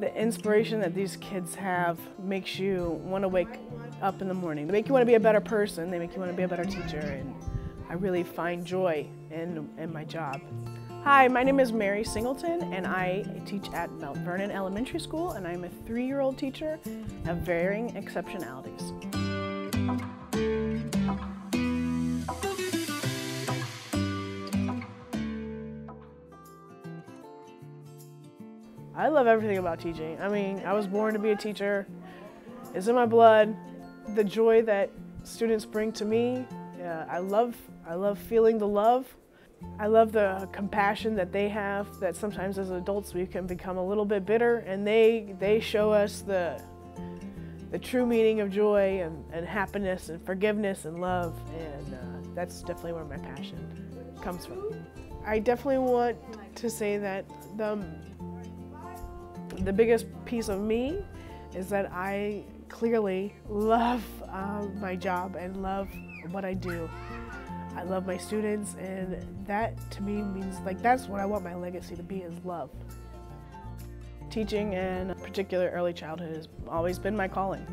The inspiration that these kids have makes you want to wake up in the morning. They make you want to be a better person. They make you want to be a better teacher. And I really find joy in, in my job. Hi, my name is Mary Singleton, and I teach at Mount Vernon Elementary School, and I'm a three-year-old teacher of varying exceptionalities. I love everything about teaching. I mean, I was born to be a teacher. It's in my blood. The joy that students bring to me, yeah, I love I love feeling the love. I love the compassion that they have that sometimes as adults we can become a little bit bitter and they they show us the the true meaning of joy and, and happiness and forgiveness and love and uh, that's definitely where my passion comes from. I definitely want to say that the the biggest piece of me is that I clearly love um, my job and love what I do. I love my students, and that to me means like that's what I want my legacy to be is love. Teaching and particular early childhood has always been my calling.